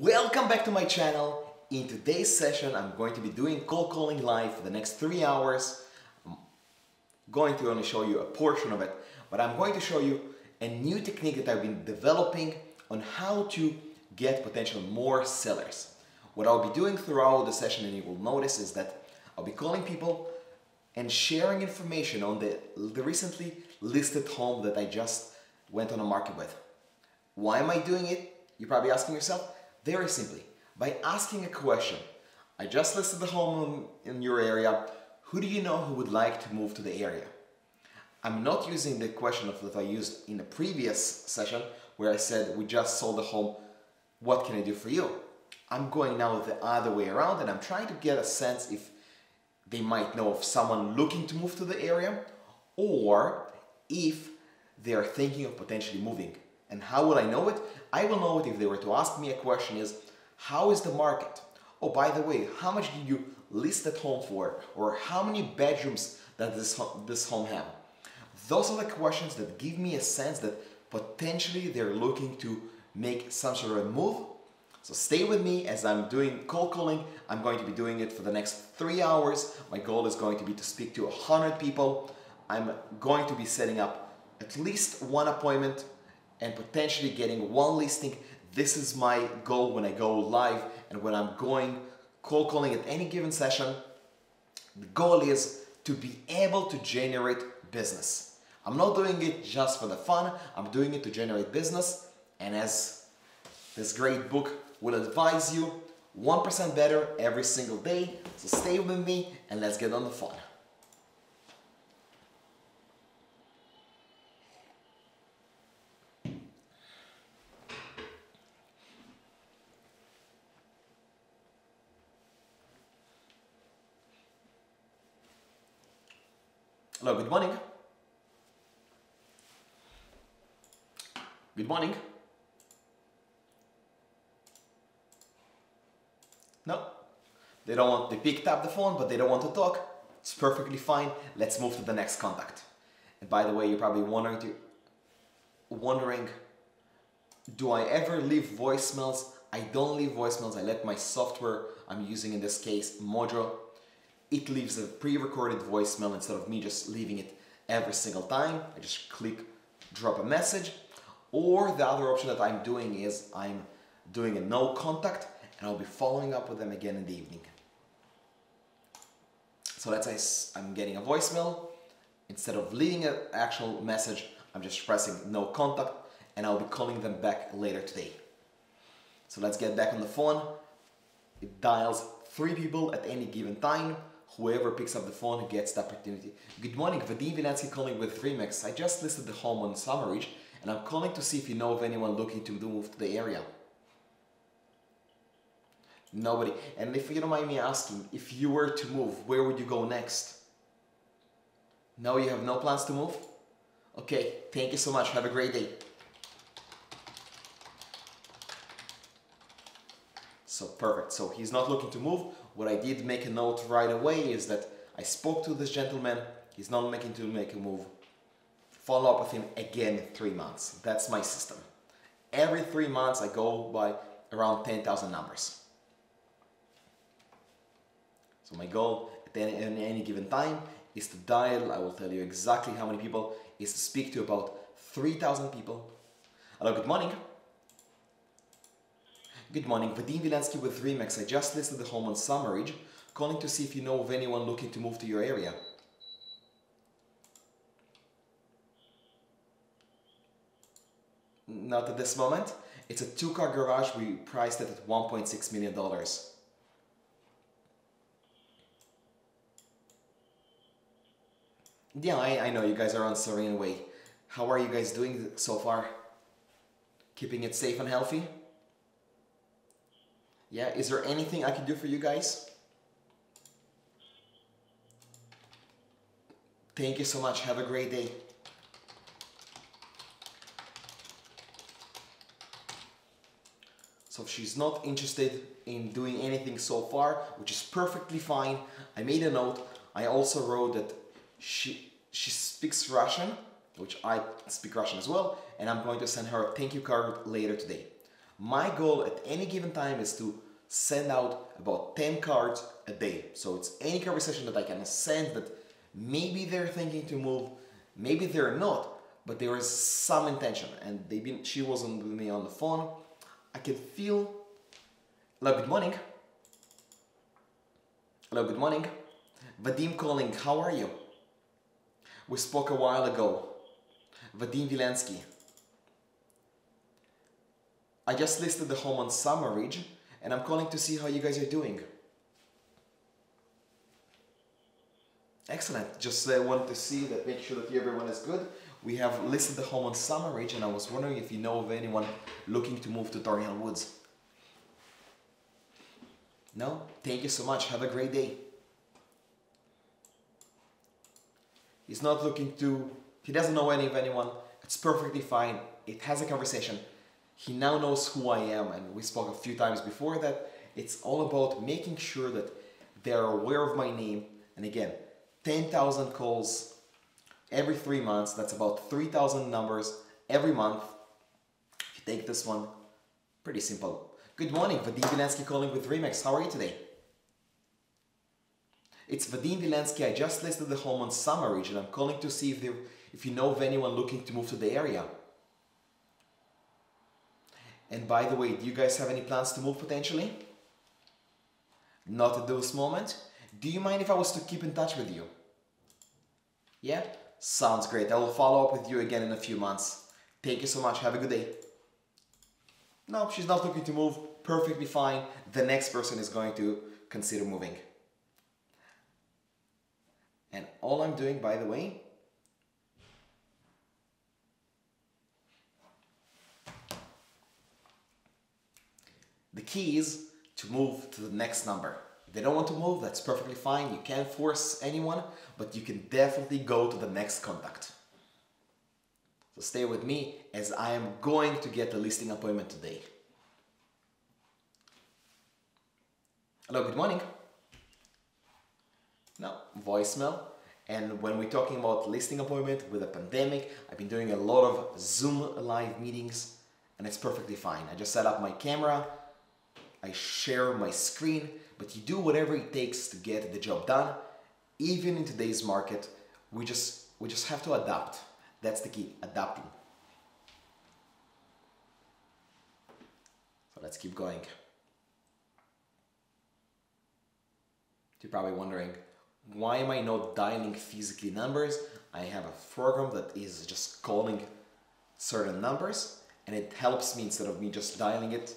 Welcome back to my channel. In today's session, I'm going to be doing cold calling live for the next three hours. I'm going to only show you a portion of it, but I'm going to show you a new technique that I've been developing on how to get potential more sellers. What I'll be doing throughout the session, and you will notice, is that I'll be calling people and sharing information on the, the recently listed home that I just went on the market with. Why am I doing it? You're probably asking yourself. Very simply, by asking a question. I just listed the home in your area. Who do you know who would like to move to the area? I'm not using the question of that I used in the previous session where I said we just sold the home. What can I do for you? I'm going now the other way around and I'm trying to get a sense if they might know of someone looking to move to the area or if they are thinking of potentially moving. And how will I know it? I will know it if they were to ask me a question is, how is the market? Oh, by the way, how much did you list that home for? Or how many bedrooms does this, this home have? Those are the questions that give me a sense that potentially they're looking to make some sort of a move. So stay with me as I'm doing cold calling. I'm going to be doing it for the next three hours. My goal is going to be to speak to 100 people. I'm going to be setting up at least one appointment and potentially getting one listing. This is my goal when I go live and when I'm going cold calling at any given session. The goal is to be able to generate business. I'm not doing it just for the fun, I'm doing it to generate business. And as this great book will advise you, 1% better every single day. So stay with me and let's get on the phone. Hello, good morning. Good morning. No, they don't want, they picked up the phone, but they don't want to talk. It's perfectly fine. Let's move to the next contact. And by the way, you're probably wondering, to, wondering, do I ever leave voicemails? I don't leave voicemails. I let my software I'm using in this case, Mojo, it leaves a pre-recorded voicemail instead of me just leaving it every single time. I just click drop a message. Or the other option that I'm doing is I'm doing a no contact and I'll be following up with them again in the evening. So let's say I'm getting a voicemail. Instead of leaving an actual message, I'm just pressing no contact and I'll be calling them back later today. So let's get back on the phone. It dials three people at any given time whoever picks up the phone gets the opportunity. Good morning, Vadim Vilensky calling with Remax. I just listed the home on Summerridge and I'm calling to see if you know of anyone looking to move to the area. Nobody. And if you don't mind me asking, if you were to move, where would you go next? No, you have no plans to move? Okay, thank you so much. Have a great day. So perfect. So he's not looking to move. What I did make a note right away is that I spoke to this gentleman. He's not making to make a move. Follow up with him again in three months. That's my system. Every three months I go by around 10,000 numbers. So my goal at any, any given time is to dial, I will tell you exactly how many people, is to speak to about 3,000 people. Hello, good morning. Good morning, Vadim Vilensky with Remax. I just listed the home on Summerridge, calling to see if you know of anyone looking to move to your area. Not at this moment. It's a two-car garage. We priced it at $1.6 million. Yeah, I, I know you guys are on Serene Way. How are you guys doing so far? Keeping it safe and healthy? Yeah, is there anything I can do for you guys? Thank you so much. Have a great day. So she's not interested in doing anything so far, which is perfectly fine. I made a note. I also wrote that she, she speaks Russian, which I speak Russian as well, and I'm going to send her a thank you card later today. My goal at any given time is to send out about 10 cards a day. So it's any conversation that I can sense that maybe they're thinking to move, maybe they're not, but there is some intention. And they've been, she wasn't with me on the phone. I can feel. Hello, good morning. Hello, good morning. Vadim calling, how are you? We spoke a while ago. Vadim Vilensky. I just listed the home on Summer Ridge and I'm calling to see how you guys are doing. Excellent. Just uh, want to see that, make sure that everyone is good. We have listed the home on Summer Ridge and I was wondering if you know of anyone looking to move to Thornhill Woods. No? Thank you so much. Have a great day. He's not looking to, he doesn't know any of anyone. It's perfectly fine. It has a conversation. He now knows who I am, and we spoke a few times before that. It's all about making sure that they're aware of my name. And again, 10,000 calls every three months. That's about 3,000 numbers every month. If you take this one, pretty simple. Good morning, Vadim Vilensky calling with Remax. How are you today? It's Vadim Vilensky. I just listed the home on Summer Ridge and I'm calling to see if, there, if you know of anyone looking to move to the area. And by the way, do you guys have any plans to move potentially? Not at this moment? Do you mind if I was to keep in touch with you? Yeah? Sounds great. I will follow up with you again in a few months. Thank you so much. Have a good day. No, she's not looking to move. Perfectly fine. The next person is going to consider moving. And all I'm doing, by the way, the key is to move to the next number. If they don't want to move, that's perfectly fine. You can't force anyone, but you can definitely go to the next contact. So stay with me as I am going to get a listing appointment today. Hello, good morning no, voicemail. And when we're talking about listing appointment with a pandemic, I've been doing a lot of Zoom live meetings and it's perfectly fine. I just set up my camera, I share my screen, but you do whatever it takes to get the job done. Even in today's market, we just we just have to adapt. That's the key, adapting. So let's keep going. You're probably wondering, why am I not dialing physically numbers? I have a program that is just calling certain numbers and it helps me instead of me just dialing it.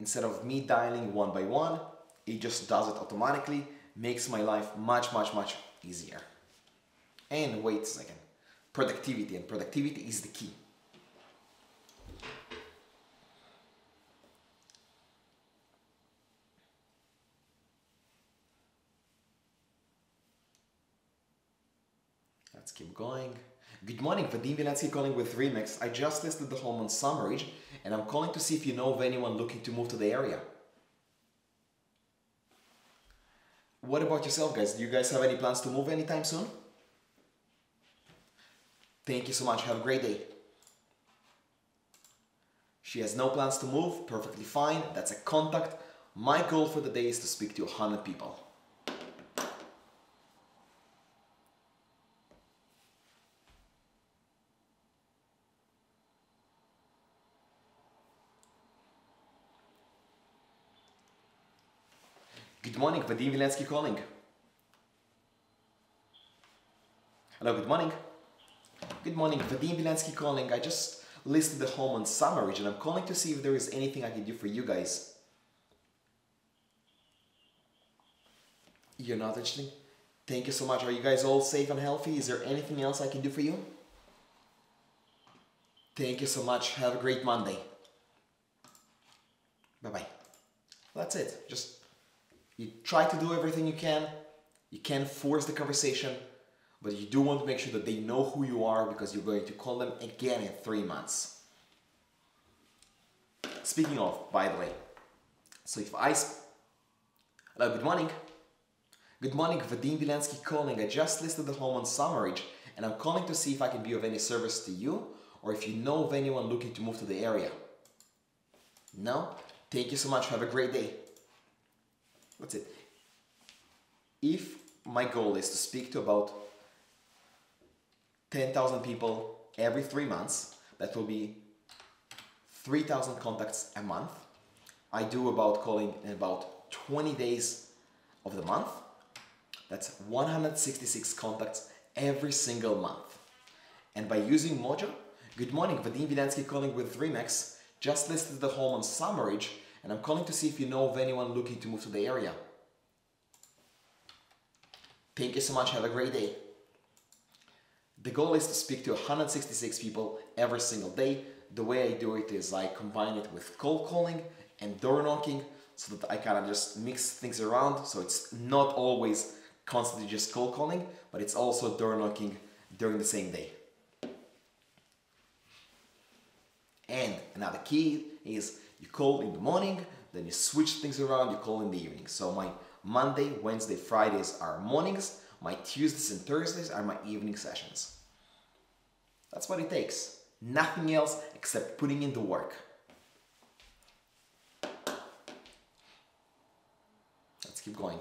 Instead of me dialing one by one, it just does it automatically, makes my life much, much, much easier. And wait a second, productivity and productivity is the key. Let's keep going. Good morning, Vadim Vilensky calling with Remax. I just listed the home on Summer Ridge and I'm calling to see if you know of anyone looking to move to the area. What about yourself guys? Do you guys have any plans to move anytime soon? Thank you so much. Have a great day. She has no plans to move. Perfectly fine. That's a contact. My goal for the day is to speak to 100 people. Good morning, Vadim Vilensky calling. Hello, good morning. Good morning, Vadim Vilensky calling. I just listed the home on Summer Ridge and I'm calling to see if there is anything I can do for you guys. You're not interested? Thank you so much. Are you guys all safe and healthy? Is there anything else I can do for you? Thank you so much. Have a great Monday. Bye-bye. That's it. Just you try to do everything you can. You can't force the conversation, but you do want to make sure that they know who you are because you're going to call them again in three months. Speaking of, by the way, so if I... Hello, good morning. Good morning, Vadim Vilensky calling. I just listed the home on Summer Ridge and I'm calling to see if I can be of any service to you or if you know of anyone looking to move to the area. No? Thank you so much. Have a great day. That's it. If my goal is to speak to about 10,000 people every three months, that will be 3,000 contacts a month. I do about calling in about 20 days of the month. That's 166 contacts every single month. And by using Mojo, good morning, Vadim Vilensky calling with Remax, just listed the home on Summeridge and I'm calling to see if you know of anyone looking to move to the area. Thank you so much, have a great day. The goal is to speak to 166 people every single day. The way I do it is I combine it with cold calling and door knocking so that I kind of just mix things around so it's not always constantly just cold calling, but it's also door knocking during the same day. And another key is you call in the morning, then you switch things around, you call in the evening. So my Monday, Wednesday, Fridays are mornings, my Tuesdays and Thursdays are my evening sessions. That's what it takes. Nothing else except putting in the work. Let's keep going.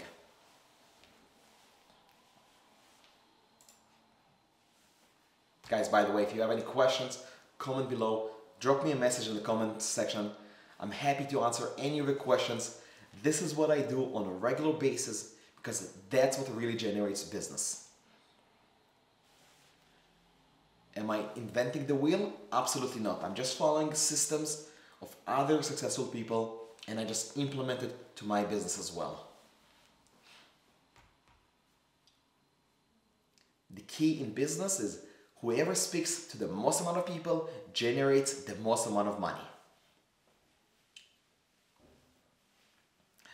Guys, by the way, if you have any questions, comment below, drop me a message in the comment section. I'm happy to answer any of your questions. This is what I do on a regular basis because that's what really generates business. Am I inventing the wheel? Absolutely not. I'm just following systems of other successful people and I just implement it to my business as well. The key in business is whoever speaks to the most amount of people generates the most amount of money.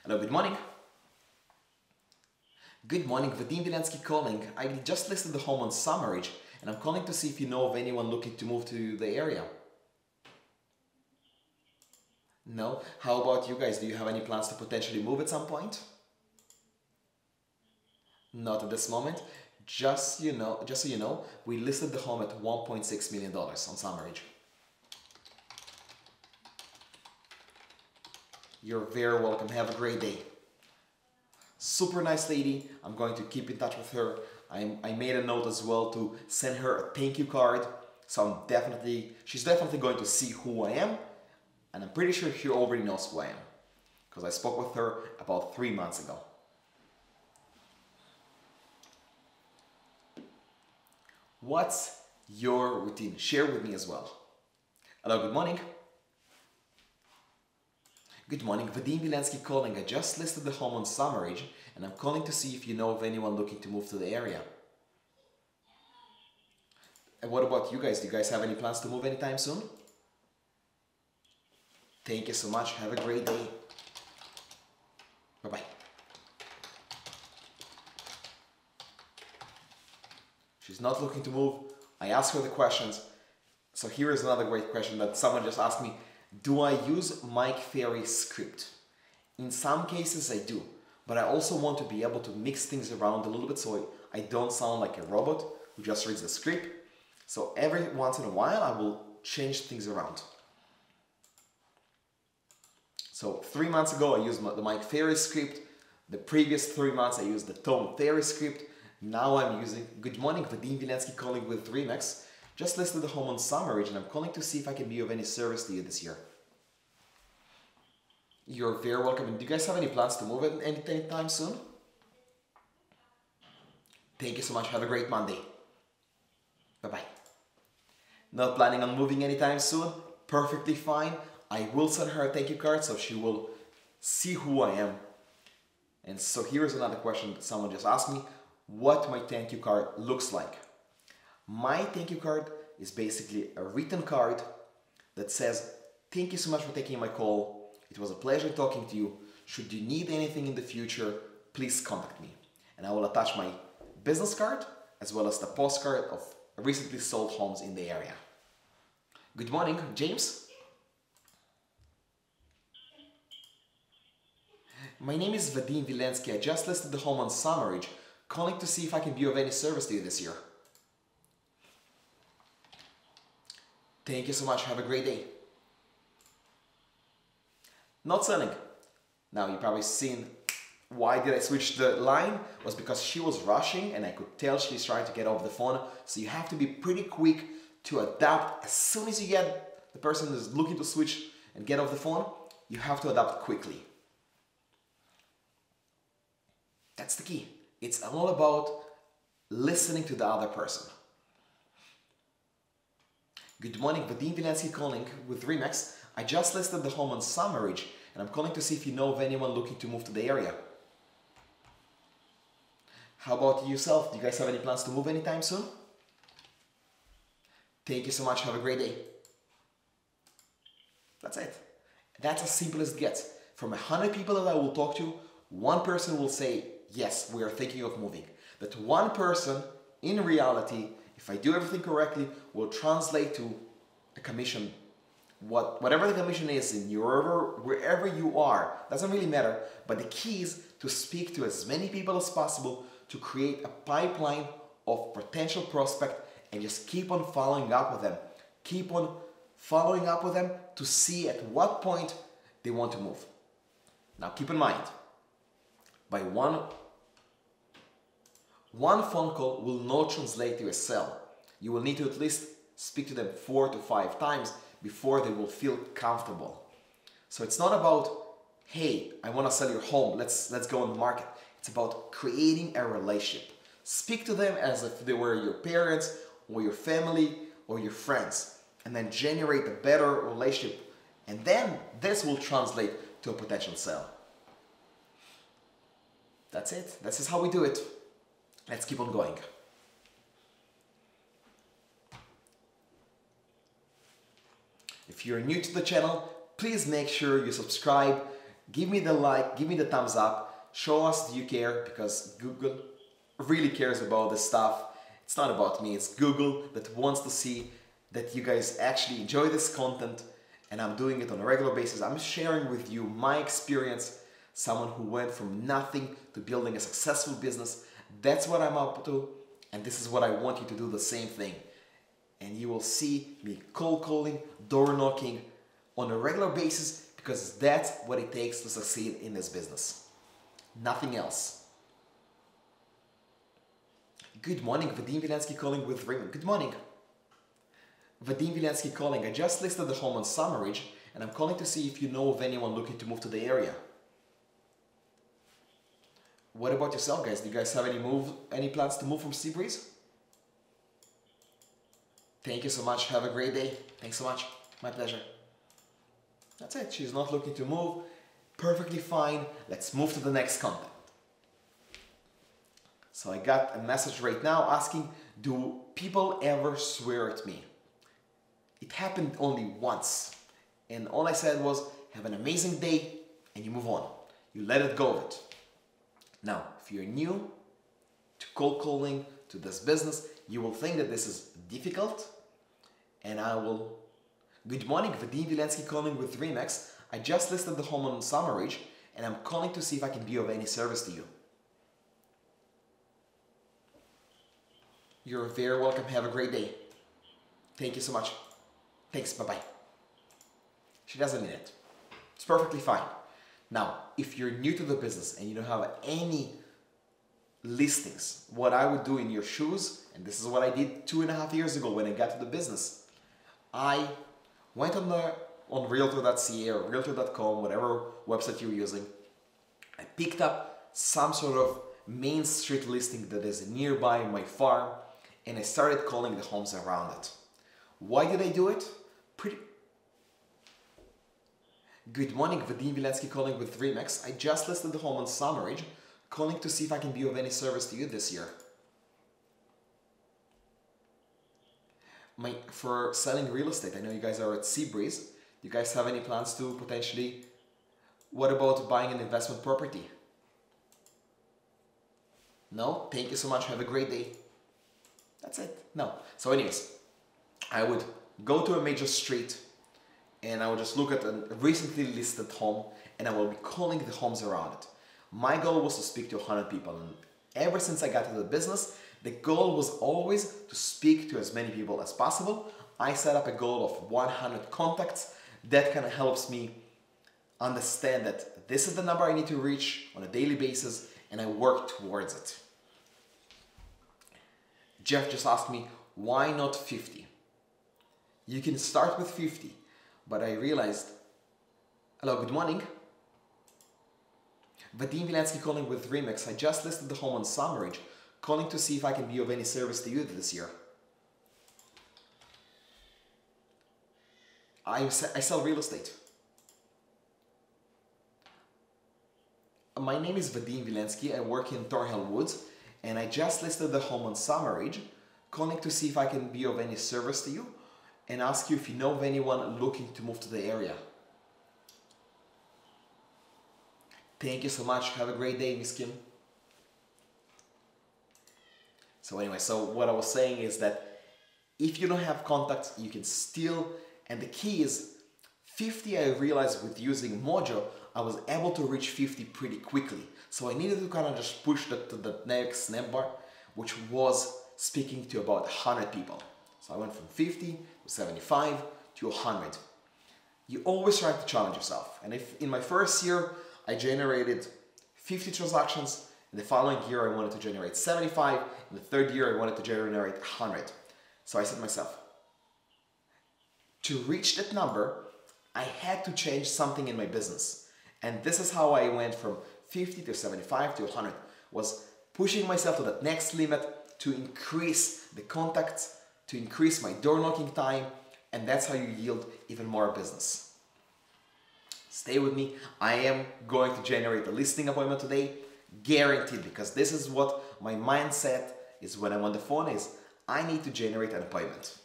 Hello, good morning. Good morning, Vadim Vilensky calling. I just listed the home on Summeridge and I'm calling to see if you know of anyone looking to move to the area. No? How about you guys? Do you have any plans to potentially move at some point? Not at this moment. Just you know, just so you know, we listed the home at 1.6 million dollars on Summeridge. You're very welcome. Have a great day. Super nice lady. I'm going to keep in touch with her. I, I made a note as well to send her a thank you card. So I'm definitely, she's definitely going to see who I am. And I'm pretty sure she already knows who I am. Because I spoke with her about three months ago. What's your routine? Share with me as well. Hello, good morning. Good morning, Vadim Vilensky calling. I just listed the home on Summeridge and I'm calling to see if you know of anyone looking to move to the area. And what about you guys? Do you guys have any plans to move anytime soon? Thank you so much. Have a great day. Bye-bye. She's not looking to move. I ask her the questions. So here is another great question that someone just asked me. Do I use Mike Ferry script? In some cases I do, but I also want to be able to mix things around a little bit so I don't sound like a robot who just reads the script. So every once in a while I will change things around. So three months ago I used the Mike Ferry script. The previous three months I used the Tom Ferry script. Now I'm using Good Morning Vadim Vilensky calling with Remax just listed the home on Summeridge and I'm calling to see if I can be of any service to you this year. You're very welcome. And do you guys have any plans to move it anytime soon? Thank you so much. Have a great Monday. Bye-bye. Not planning on moving anytime soon? Perfectly fine. I will send her a thank you card so she will see who I am. And so here's another question that someone just asked me. What my thank you card looks like. My thank you card is basically a written card that says, thank you so much for taking my call. It was a pleasure talking to you. Should you need anything in the future, please contact me. And I will attach my business card as well as the postcard of recently sold homes in the area. Good morning, James. My name is Vadim Vilensky. I just listed the home on Summeridge, calling to see if I can be of any service to you this year. Thank you so much. Have a great day. Not selling. Now you probably seen why did I switch the line was because she was rushing and I could tell she's trying to get off the phone. So you have to be pretty quick to adapt. As soon as you get the person is looking to switch and get off the phone, you have to adapt quickly. That's the key. It's all about listening to the other person. Good morning, Vadim Vilensky calling with Remax. I just listed the home on Summerridge and I'm calling to see if you know of anyone looking to move to the area. How about yourself? Do you guys have any plans to move anytime soon? Thank you so much. Have a great day. That's it. That's as simple as it gets. From a hundred people that I will talk to, one person will say, yes, we are thinking of moving. That one person, in reality, if I do everything correctly, will translate to a commission. What, whatever the commission is in your, wherever you are, doesn't really matter. But the key is to speak to as many people as possible to create a pipeline of potential prospect and just keep on following up with them. Keep on following up with them to see at what point they want to move. Now keep in mind, by one, one phone call will not translate to a sell. You will need to at least speak to them four to five times before they will feel comfortable. So it's not about, hey, I want to sell your home, let's, let's go on the market. It's about creating a relationship. Speak to them as if they were your parents or your family or your friends and then generate a better relationship. And then this will translate to a potential sale. That's it. This is how we do it. Let's keep on going. If you're new to the channel, please make sure you subscribe, give me the like, give me the thumbs up, show us you care because Google really cares about this stuff. It's not about me, it's Google that wants to see that you guys actually enjoy this content and I'm doing it on a regular basis. I'm sharing with you my experience, someone who went from nothing to building a successful business. That's what I'm up to and this is what I want you to do the same thing. And you will see me cold calling, door knocking on a regular basis because that's what it takes to succeed in this business nothing else. Good morning, Vadim Vilensky calling with Raymond. Good morning. Vadim Vilensky calling. I just listed the home on Summerridge and I'm calling to see if you know of anyone looking to move to the area. What about yourself guys? Do you guys have any move any plans to move from Seabreeze? Thank you so much. Have a great day. Thanks so much. My pleasure. That's it. She's not looking to move perfectly fine. Let's move to the next content. So I got a message right now asking, do people ever swear at me? It happened only once. And all I said was, have an amazing day and you move on. You let it go of it. Now, if you're new to cold calling, to this business, you will think that this is difficult and I will... Good morning, Vadim Vilensky calling with Remax. I just listed the home on Summerridge and I'm calling to see if I can be of any service to you. You're very welcome. Have a great day. Thank you so much. Thanks. Bye-bye. She doesn't need it. It's perfectly fine. Now, if you're new to the business and you don't have any listings, what I would do in your shoes, and this is what I did two and a half years ago when I got to the business, I went on the on realtor.ca or realtor.com, whatever website you're using, I picked up some sort of main street listing that is nearby my farm and I started calling the homes around it. Why did I do it? Pretty Good morning, Vadim Vilensky calling with Remax. I just listed the home on Summerridge, calling to see if I can be of any service to you this year. My, for selling real estate, I know you guys are at Seabreeze. Do you guys have any plans to potentially, what about buying an investment property? No? Thank you so much. Have a great day. That's it. No. So anyways, I would go to a major street and I will just look at a recently listed home and I will be calling the homes around it. My goal was to speak to 100 people and ever since I got into the business, the goal was always to speak to as many people as possible I set up a goal of 100 contacts. That kind of helps me understand that this is the number I need to reach on a daily basis and I work towards it. Jeff just asked me, why not 50? You can start with 50, but I realized, hello, good morning. Vadim Vilensky calling with Remax. I just listed the home on Summeridge, calling to see if I can be of any service to you this year. I, I sell real estate. My name is Vadim Vilensky. I work in Thornhill Woods and I just listed the home on Summeridge, calling to see if I can be of any service to you and ask you if you know of anyone looking to move to the area. Thank you so much. Have a great day, Miss Kim. So anyway, so what I was saying is that if you don't have contacts, you can still, and the key is 50 I realized with using Mojo, I was able to reach 50 pretty quickly. So I needed to kind of just push that to the next snap bar, which was speaking to about 100 people. So I went from 50 to 75 to 100. You always try to challenge yourself. And if in my first year I generated 50 transactions, in the following year I wanted to generate 75, in the third year I wanted to generate 100. So I said to myself, to reach that number, I had to change something in my business. And this is how I went from 50 to 75 to 100, was pushing myself to that next limit to increase the contacts to increase my door knocking time, and that's how you yield even more business. Stay with me. I am going to generate a listing appointment today, guaranteed, because this is what my mindset is when I'm on the phone is I need to generate an appointment.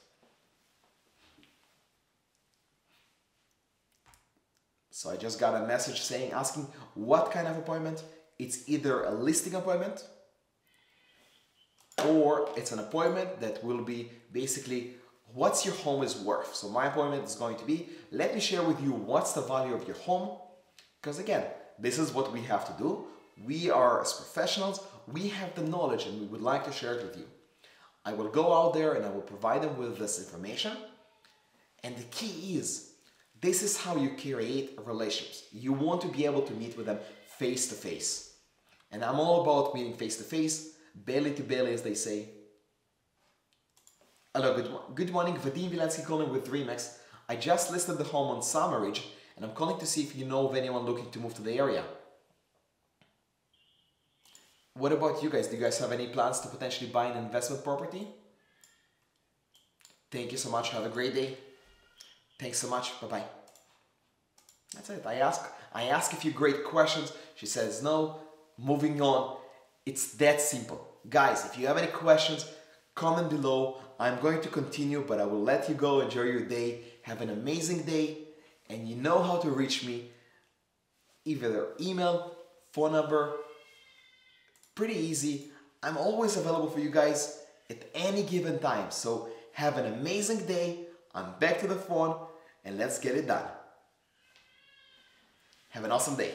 So I just got a message saying, asking what kind of appointment. It's either a listing appointment or it's an appointment that will be basically what's your home is worth. So my appointment is going to be, let me share with you what's the value of your home. Because again, this is what we have to do. We are as professionals, we have the knowledge and we would like to share it with you. I will go out there and I will provide them with this information. And the key is, this is how you create relationships. You want to be able to meet with them face to face. And I'm all about meeting face to face belly to belly, as they say. Hello, good, good morning. Vadim Vilensky calling with Remax. I just listed the home on Summeridge and I'm calling to see if you know of anyone looking to move to the area. What about you guys? Do you guys have any plans to potentially buy an investment property? Thank you so much. Have a great day. Thanks so much. Bye-bye. That's it. I ask I ask a few great questions. She says no. Moving on. It's that simple. Guys, if you have any questions, comment below. I'm going to continue, but I will let you go. Enjoy your day. Have an amazing day. And you know how to reach me. Either email, phone number. Pretty easy. I'm always available for you guys at any given time. So have an amazing day. I'm back to the phone and let's get it done. Have an awesome day.